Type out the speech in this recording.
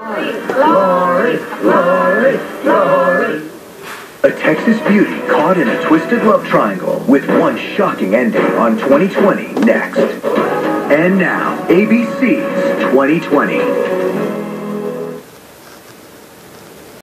Glory, glory, glory. A Texas beauty caught in a twisted love triangle with one shocking ending on 2020 next. And now, ABC's 2020.